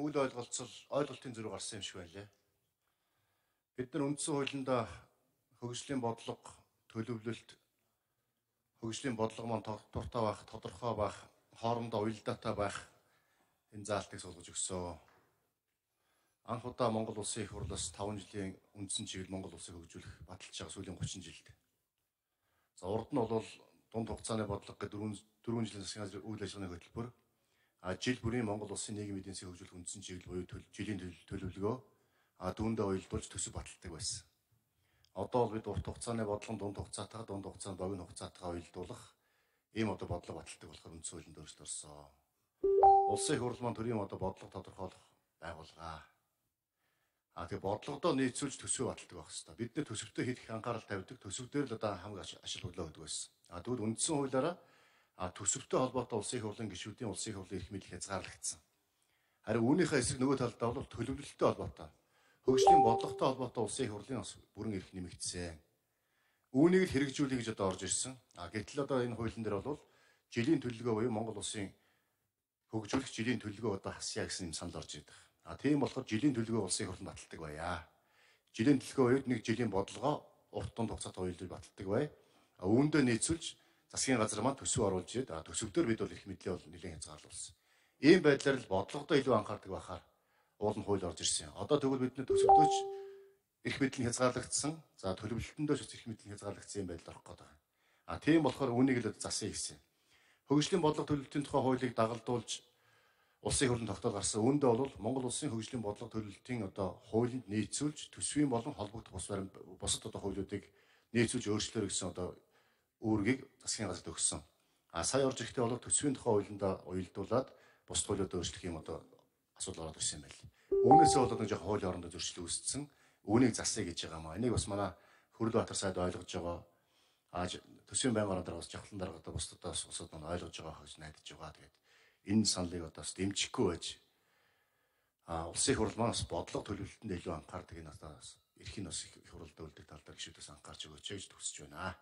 үйл ойлголцол ойлголтын зүрх гарсан юм шиг байлаа. Бид нар үндсэн хуулинд хөгжлийн бодлого төлөвлөлт хөгжлийн бодлого маань туртаа байх, тодорхой байх, хоорондоо уялдаатай байх энэ заалтыг суулгаж өгсөн. Анх удаа Монгол улсын их хурлаас 5 жилийн үндсэн чиглэл Монгол улсыг хөгжүүлэх баталж байгаа сүүлийн 30 жилд. За урд нь бол дунд хугацааны бодлого гэдэг 4 4 жилийн засгийн үйл ажиллагааны хөтөлбөр жил бүрийн Монгол улсын нийгмийн эдийн засгийг хөгжүүлэх үндсэн чиглэл буюу жилийн төлөвлөгөө дүүндээ уялдуулж төсөв баталдаг байсан. Одоо бол бид урт хугацааны бодлого дунд хугацаатайгаа дунд хугацаанд богино хугацаатайгаа уялдуулах ийм одоо бодлого баталдаг болохоор үндсэн хуулинд өөрчлөлт орсон. Улсын их хурл маань төрийн одоо бодлого тодорхойлох байгууллага. А тэгээ бодлогодоо нийцүүлж төсөв баталдаг байх хэвээр. Бид нэ төсөвтөө хэд их анхаарал тавьдаг, төсөв дээр л одоо хамаг ашиг хөглөө гэдэг байсан. А тэгвэл үндсэн хуулиараа төсөвтэй холбоотой улсын хурлын гишүүдийн улсын хурлын эрх мэдэл хязгаарлагдсан. Харин үүнийхээ эсрэг нөгөө талдаа бол төлөвлөлттэй холбоотой хөгжлийн бодлоготой холбоотой улсын хурлын бас бүрэн эрх нэмэгдсэн. Үүнийг л хэрэгжүүлэх гэж одоо орж ирсэн. А гэтэл одоо энэ хуулийн дээр бол жилийн төлөлгөө буюу Монгол улсын хөгжүүлэх жилийн төлөлгөө одоо хасъя гэсэн юм санал орж ирдэг. А тийм болохоор жилийн төлөлгөө улсын их хурланд баталдаг байя. Жилийн төлөлгөө үед нэг жилийн бодлогоо урт тунд хугацаатай уялдаж баталдаг бай. А үүндээ нийцүүлж засгийн газар маань төсөв оруулж ирээд төсөвдөр бид бол эрх мэдлээ бол нэлээд хязгаарлуулсан. Ийм байдлаар л бодлогодоо илүү анхаардаг байхаар уул нь хууль орж ирсэн. Одоо тэгвэл бидний төсөвдөөч эрх мэдэл нь хязгаарлагдсан. За төлөвлөлтөндөө ч эрх мэдэл нь хязгаарлагдсан юм байдал орох гээд байгаа. А тийм болохоор үүнийг л засъя гэсэн. Хөгжлийн бодлого төлөвлөлтийн тухай хуулийг дагалдуулж улсын хурлын тогтоол гарсан. Үүндээ бол Монгол улсын хөгжлийн бодлого төлөвлөлтийн одоо хуулинд нийцүүлж төсвийн болон холбогдох бус баримт бусад одоо хуулиудыг нийцүүлж өөрчлөлөөр гэсэн одоо үүргийг засгийн газарт өгсөн. А сая орж ирэхдээ бол төсвийн тухай хуулинд уялдуулаад бус хуулиудад өөрчлөх юм одоо асуудал ороод ирсэн байл. Үүнээсээ болоод нэг жоохон хуулийн орондоо зөрчил үүссэн. Үүнийг засъя гэж байгаа маа. Энийг бас манай Хөрлөбаатар сайд ойлгож байгаа. Аа төсвийн байнгын дараа бас жавхлан дараатай бусдаас усад маань ойлгож байгаа гэж найдаж байгаа. Тэгээд энэ саналыг одоо бас дэмжихгүй байж а улсын хурл маань бас бодлого төлөвлөлтөнд илүү анхаардаг энэ надаас эрхийн бас их хурлд үлдэх тал дээр гişүүдээс анхаарч өгөөч гэж төсөж байна.